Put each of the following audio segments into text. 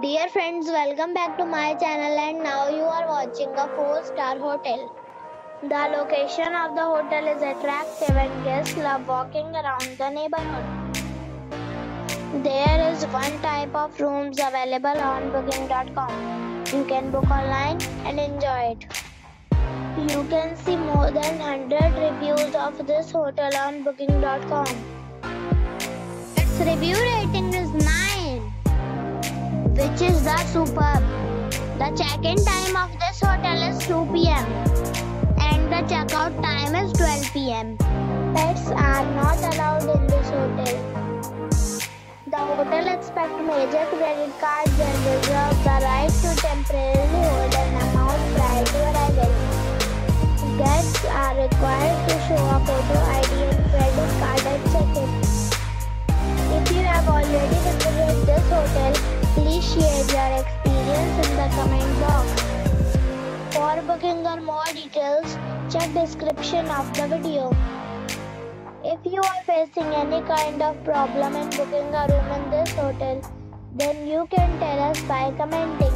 Dear friends, welcome back to my channel and now you are watching a 4-star hotel. The location of the hotel is attractive and guests love walking around the neighborhood. There is one type of rooms available on booking.com. You can book online and enjoy it. You can see more than 100 reviews of this hotel on booking.com. Its review rating is 9, the superb. The check-in time of this hotel is 2 p.m. and the checkout time is 12 p.m. Pets are not allowed in this hotel. The hotel expects major credit cards and reserves the right to temporarily hold an amount prior to arrival. Guests are required to show a photo For more details, check description of the video. If you are facing any kind of problem in booking a room in this hotel, then you can tell us by commenting.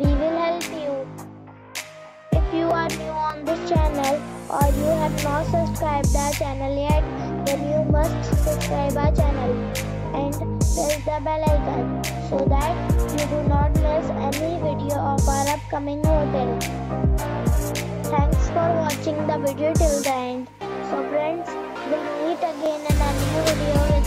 We will help you. If you are new on this channel or you have not subscribed our channel yet, then you must subscribe our channel and press the bell icon so that you do not miss any video of our upcoming hotel. For watching the video till the end. So friends, we'll meet again in a new video